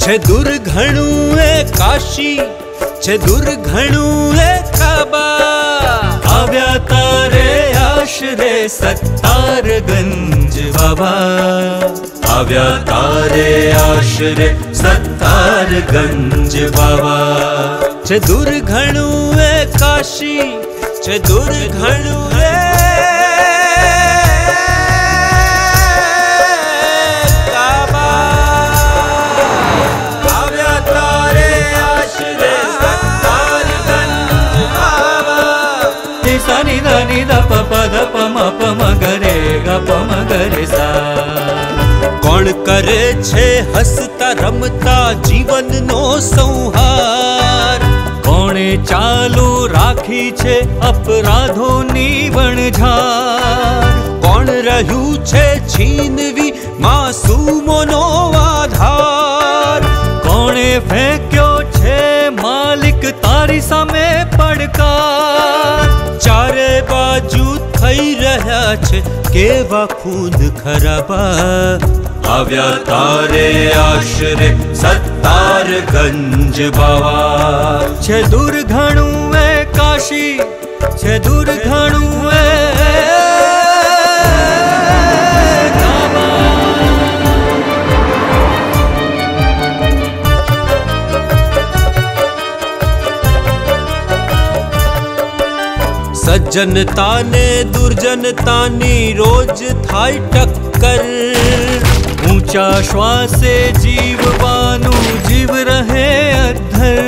છે દૂર ઘણું એ કાશી છે દૂર ઘણું એ કાબા આવ્યા તારે આશરે સત્તાર ગંજ બાબા આવ્યા તારે આશરે સત્તાર ગંજ બાબા છે દૂર ઘણું એ કાશી છે દૂર ઘણું એ దని ద ప ప ద ప మ ప మ గ રે ગ પ મ ગ રે સા કોણ કરે છે હસતા રમતા જીવનનો સંહાર કોણે ચાલુ રાખી છે અપરાધોની વણઝાર કોણ રહ્યું છે છીનવી માસૂમોનો આધાર કોણે ફેંક્યો છે માલિક તારી સામે પડકાર ચારે બાજુ થઈ રહ્યા છે કેવા ખૂન ખરાબા આવ્યા તારે આશરે સત્તાર ગંજ બાવા છે દૂર ઘણું એ કાશી છે દૂર ઘણું એ सज्जनता ने, दुर्जनता नी रोज थाई टक्कर। ऊँचा श्वास जीव बानु जीव रहे अधर।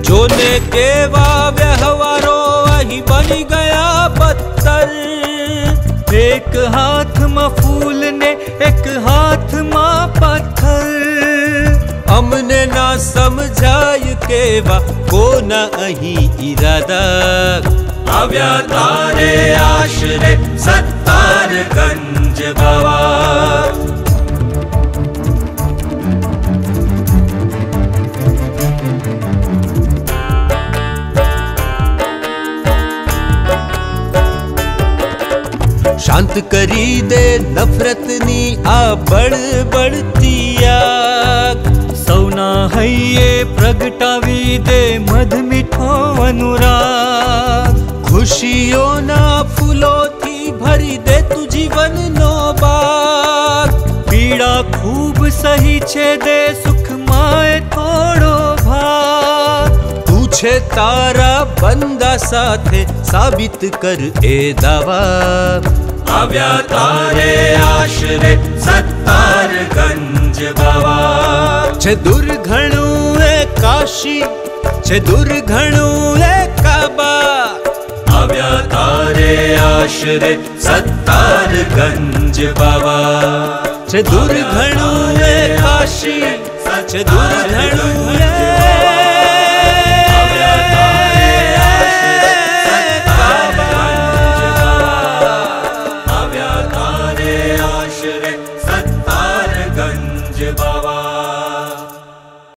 जोने केवा व्यवहारो वही बन गया पत्थर एक हाथ में फूल ने, एक हाथ में पत्थर। हमने ना समझाय केवा, को ना अही इरादा। अव्यतारे आश्रे सत्तार गंज भवा। शांत करी दे नफरत नी आ बड़ बढ़ती सौना है प्रगटावी दे मध मिठो अनुराग। खुशियों ना फूलो थी भरी दे तू जीवन नो बाग पीड़ा खूब सही छे दे सुख माए थोड़ो भाग पूछे तारा बंदा साथे साबित कर ए दावा। आव्या तारे आश्रे सत्तार गंज बाबा छे दूर घणू ए काशी छे दूर घणू ए काबा। काव्या तारे आश्रे सत्तार गंज बाबा। छे दुर्घणु काशी छे दुर्घणु